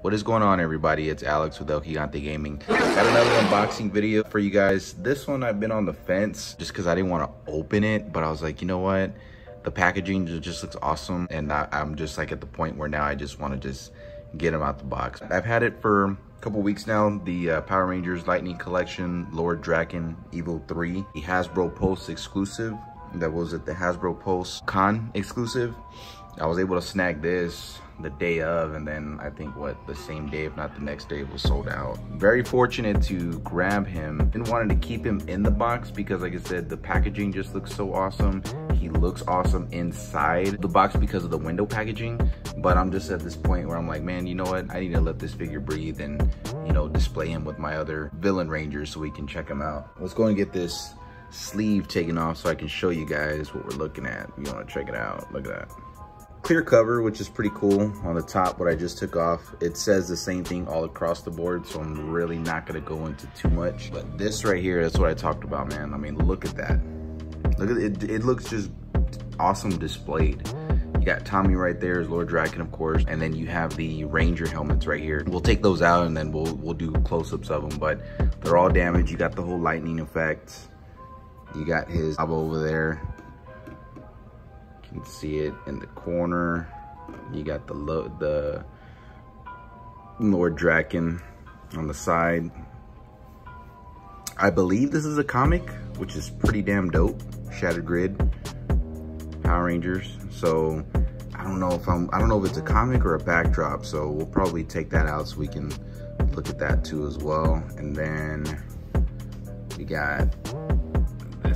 What is going on everybody? It's Alex with El Gigante Gaming. I got another unboxing video for you guys. This one I've been on the fence just because I didn't want to open it, but I was like, you know what? The packaging just looks awesome and I, am just like at the point where now I just want to just get them out the box. I've had it for a couple weeks now, the uh, Power Rangers Lightning Collection Lord Drakkon Evo 3. The Hasbro Pulse exclusive that was at the Hasbro Pulse Con exclusive. I was able to snag this the day of and then I think what the same day if not the next day it was sold out. Very fortunate to grab him and wanted to keep him in the box because like I said the packaging just looks so awesome. He looks awesome inside the box because of the window packaging but I'm just at this point where I'm like man you know what I need to let this figure breathe and you know display him with my other villain rangers so we can check him out. Let's go and get this sleeve taken off so I can show you guys what we're looking at. You wanna check it out, look at that clear cover, which is pretty cool. On the top, what I just took off, it says the same thing all across the board, so I'm really not gonna go into too much. But this right here, that's what I talked about, man. I mean, look at that. Look at it, it looks just awesome displayed. You got Tommy right there, is Lord Drakkon, of course, and then you have the Ranger helmets right here. We'll take those out and then we'll we'll do close-ups of them, but they're all damaged. You got the whole lightning effect. You got his over there you can see it in the corner. You got the the Lord Drakkon on the side. I believe this is a comic, which is pretty damn dope. Shattered Grid, Power Rangers. So I don't know if I'm, I don't know if it's a comic or a backdrop. So we'll probably take that out so we can look at that too as well. And then we got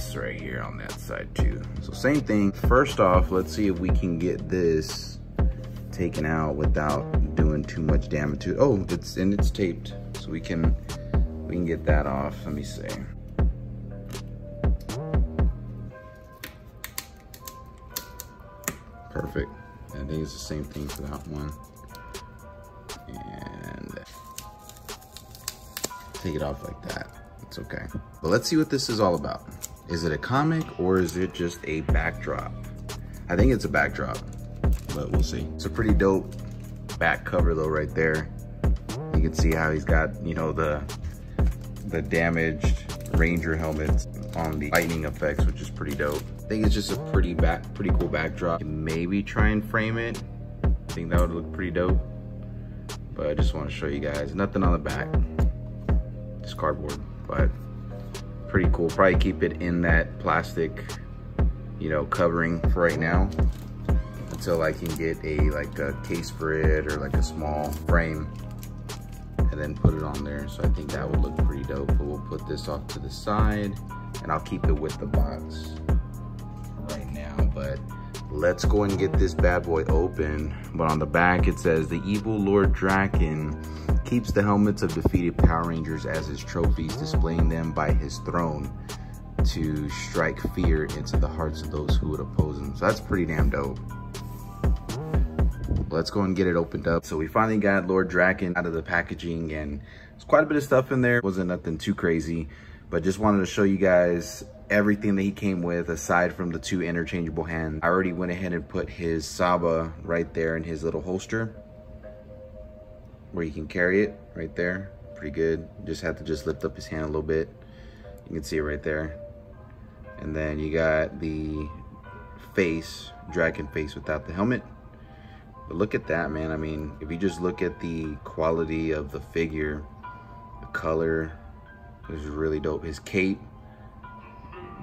this right here on that side too. So same thing. First off, let's see if we can get this taken out without doing too much damage to it. Oh, it's and it's taped. So we can we can get that off. Let me see. Perfect. I think it's the same thing for that one. And take it off like that. It's okay. But let's see what this is all about. Is it a comic or is it just a backdrop? I think it's a backdrop, but we'll see. It's a pretty dope back cover though right there. You can see how he's got, you know, the the damaged Ranger helmets on the lightning effects, which is pretty dope. I think it's just a pretty back, pretty cool backdrop. Maybe try and frame it. I think that would look pretty dope. But I just want to show you guys. Nothing on the back. Just cardboard, but pretty cool. Probably keep it in that plastic, you know, covering for right now until I can get a like a case for it or like a small frame and then put it on there. So I think that would look pretty dope. But we'll put this off to the side and I'll keep it with the box right now. But let's go and get this bad boy open. But on the back it says the evil Lord Drakkon keeps the helmets of defeated Power Rangers as his trophies, displaying them by his throne to strike fear into the hearts of those who would oppose him. So that's pretty damn dope. Let's go and get it opened up. So we finally got Lord Drakkon out of the packaging and there's quite a bit of stuff in there. Wasn't nothing too crazy, but just wanted to show you guys everything that he came with aside from the two interchangeable hands. I already went ahead and put his Saba right there in his little holster where you can carry it right there. Pretty good. Just have to just lift up his hand a little bit. You can see it right there. And then you got the face, dragon face without the helmet. But look at that, man. I mean, if you just look at the quality of the figure, the color is really dope. His cape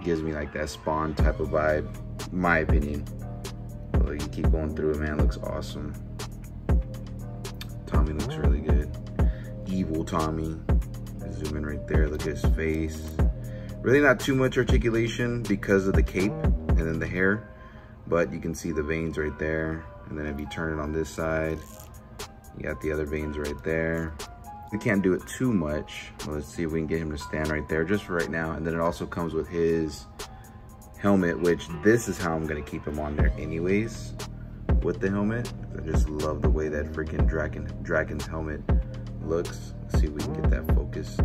gives me like that Spawn type of vibe, my opinion. But you keep going through it, man. It looks awesome. Tommy looks really good. Evil Tommy. Zoom in right there. Look at his face. Really not too much articulation because of the cape and then the hair. But you can see the veins right there. And then if you turn it on this side, you got the other veins right there. We can't do it too much. Well, let's see if we can get him to stand right there just for right now. And then it also comes with his helmet, which this is how I'm gonna keep him on there anyways with the helmet. I just love the way that freaking dragon dragon's helmet looks. Let's see if we can get that focus.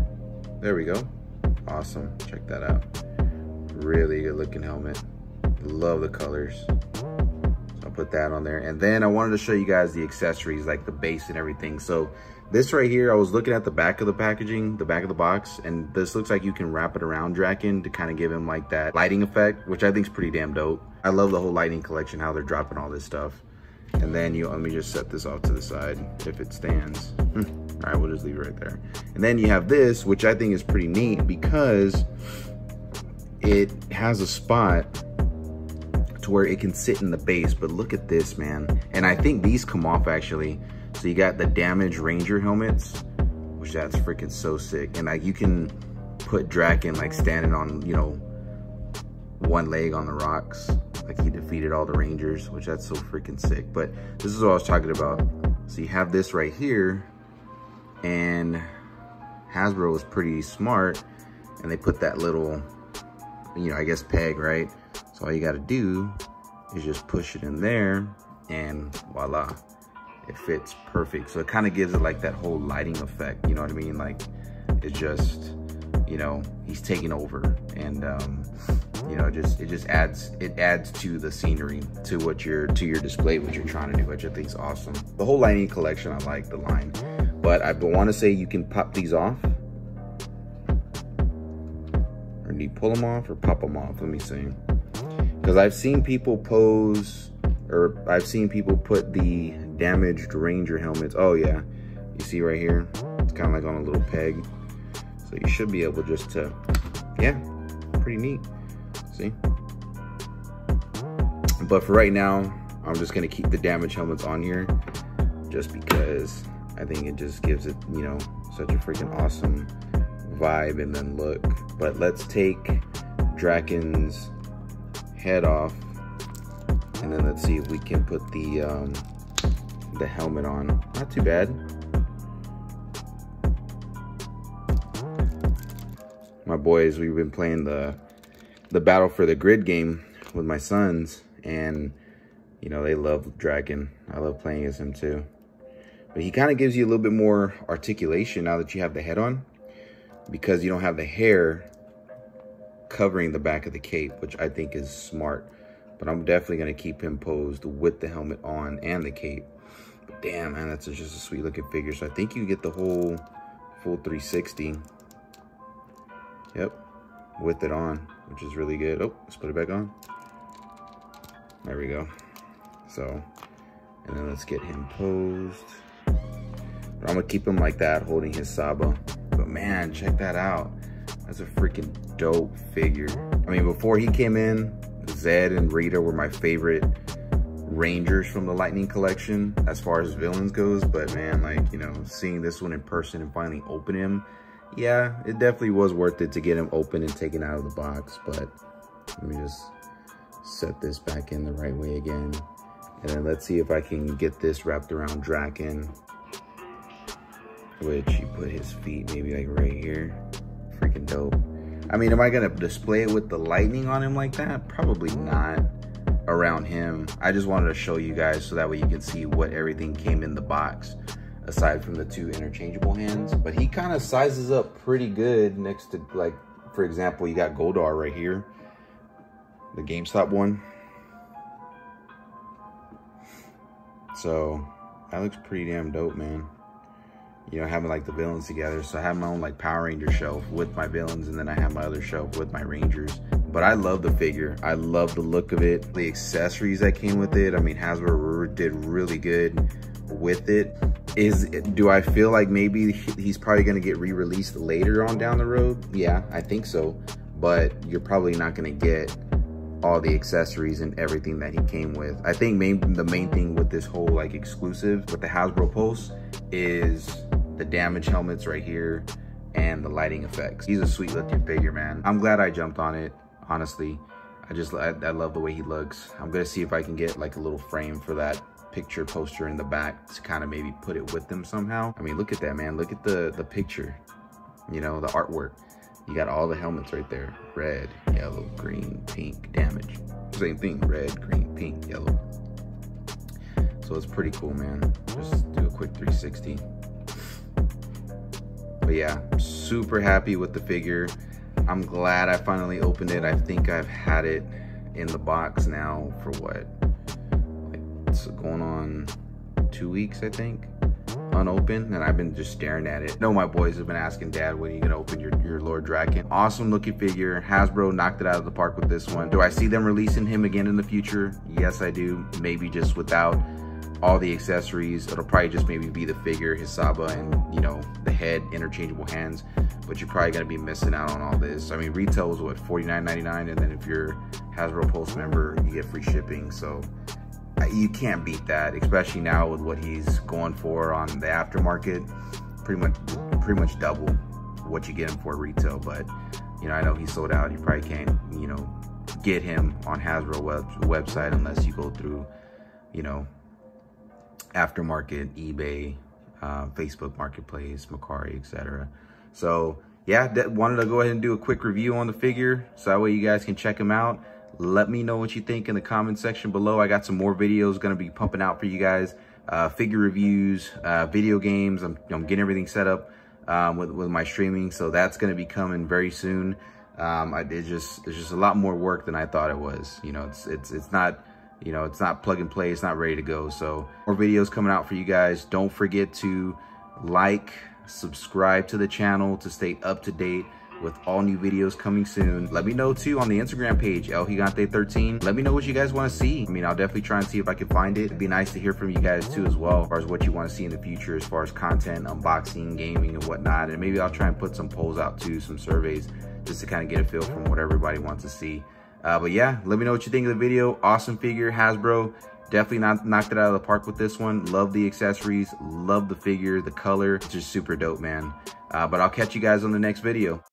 There we go. Awesome, check that out. Really good looking helmet. Love the colors. So I'll put that on there. And then I wanted to show you guys the accessories, like the base and everything. So this right here, I was looking at the back of the packaging, the back of the box, and this looks like you can wrap it around Drakkon to kind of give him like that lighting effect, which I think is pretty damn dope. I love the whole lightning collection, how they're dropping all this stuff. And then you, let me just set this off to the side if it stands. Hmm, all right, we'll just leave it right there. And then you have this, which I think is pretty neat because it has a spot to where it can sit in the base, but look at this, man. And I think these come off actually. So you got the damaged ranger helmets, which that's freaking so sick. And like you can put Drakkon like standing on, you know, one leg on the rocks. Like he defeated all the rangers, which that's so freaking sick. But this is what I was talking about. So you have this right here and Hasbro was pretty smart and they put that little, you know, I guess peg, right? So all you gotta do is just push it in there and voila, it fits perfect. So it kind of gives it like that whole lighting effect, you know what I mean? Like it just, you know, he's taking over and um, you know, just it just adds it adds to the scenery, to what you're to your display, what you're trying to do, which I think is awesome. The whole lining collection, I like the line, but I want to say you can pop these off. Or do you pull them off or pop them off? Let me see. Because I've seen people pose, or I've seen people put the damaged Ranger helmets. Oh yeah, you see right here? It's kind of like on a little peg. So you should be able just to, yeah, pretty neat. See? But for right now, I'm just gonna keep the damage helmets on here just because I think it just gives it, you know, such a freaking awesome vibe and then look. But let's take Drakkon's head off and then let's see if we can put the um, the helmet on. Not too bad. My boys, we've been playing the the battle for the grid game with my sons and you know they love Drakkon i love playing as him too. But he kind of gives you a little bit more articulation now that you have the head on because you don't have the hair covering the back of the cape which i think is smart. But i'm definitely going to keep him posed with the helmet on and the cape. But damn man that's just a sweet looking figure. So i think you get the whole full 360 yep with it on which is really good. Oh, let's put it back on. There we go. So, and then let's get him posed. But I'm gonna keep him like that, holding his Saba. But man, check that out. That's a freaking dope figure. I mean, before he came in, Zedd and Rita were my favorite Rangers from the Lightning Collection as far as villains goes. But man, like, you know, seeing this one in person and finally open him, yeah, it definitely was worth it to get him open and taken out of the box, but let me just set this back in the right way again. And then let's see if I can get this wrapped around Drakkon, which you put his feet maybe like right here. Freaking dope. I mean, am I gonna display it with the lightning on him like that? Probably not around him. I just wanted to show you guys so that way you can see what everything came in the box aside from the two interchangeable hands. But he kind of sizes up pretty good next to, like, for example, you got Goldar right here. The GameStop one. So, that looks pretty damn dope, man. You know, having like the villains together. So I have my own like Power Ranger shelf with my villains and then I have my other shelf with my Rangers. But I love the figure. I love the look of it. The accessories that came with it. I mean, Hasbro did really good with it is do I feel like maybe he's probably going to get re-released later on down the road? Yeah, I think so. But you're probably not going to get all the accessories and everything that he came with. I think main, the main thing with this whole like exclusive with the Hasbro Pulse is the damage helmets right here and the lighting effects. He's a sweet looking figure, man. I'm glad I jumped on it, honestly. I just, I, I love the way he looks. I'm gonna see if I can get like a little frame for that picture poster in the back to kind of maybe put it with them somehow. I mean, look at that, man. Look at the, the picture, you know, the artwork. You got all the helmets right there. Red, yellow, green, pink, damage. Same thing, red, green, pink, yellow. So it's pretty cool, man. Just do a quick 360. But yeah, super happy with the figure. I'm glad I finally opened it. I think I've had it in the box now for what, going on two weeks, I think, unopened, and I've been just staring at it. No, my boys have been asking Dad, when are you gonna open your, your Lord Drakkon? Awesome looking figure. Hasbro knocked it out of the park with this one. Do I see them releasing him again in the future? Yes, I do. Maybe just without all the accessories. It'll probably just maybe be the figure, his Saba, and you know, the head, interchangeable hands. But you're probably gonna be missing out on all this. I mean, retail is what, $49.99, and then if you're Hasbro Pulse member, you get free shipping. So you can't beat that, especially now with what he's going for on the aftermarket. Pretty much, pretty much double what you get him for retail. But you know, I know he sold out. You probably can't, you know, get him on Hasbro web, website unless you go through, you know, aftermarket, eBay, uh, Facebook Marketplace, Mercari, etc. So yeah, wanted to go ahead and do a quick review on the figure so that way you guys can check him out. Let me know what you think in the comment section below. I got some more videos going to be pumping out for you guys. Uh, figure reviews, uh, video games. I'm, I'm, getting everything set up um, with, with my streaming. So that's going to be coming very soon. Um, I, it's just, it's just a lot more work than I thought it was. You know, it's, it's, it's not, you know, it's not plug and play. It's not ready to go. So more videos coming out for you guys. Don't forget to like, subscribe to the channel to stay up to date with all new videos coming soon. Let me know too on the Instagram page, El Gigante 13. Let me know what you guys want to see. I mean, I'll definitely try and see if I can find it. It'd be nice to hear from you guys too as well, as far as what you want to see in the future, as far as content, unboxing, gaming, and whatnot. And maybe I'll try and put some polls out too, some surveys, just to kind of get a feel from what everybody wants to see. Uh, but yeah, let me know what you think of the video. Awesome figure, Hasbro. Definitely not, knocked it out of the park with this one. Love the accessories, love the figure, the color. It's just super dope, man. Uh, but I'll catch you guys on the next video.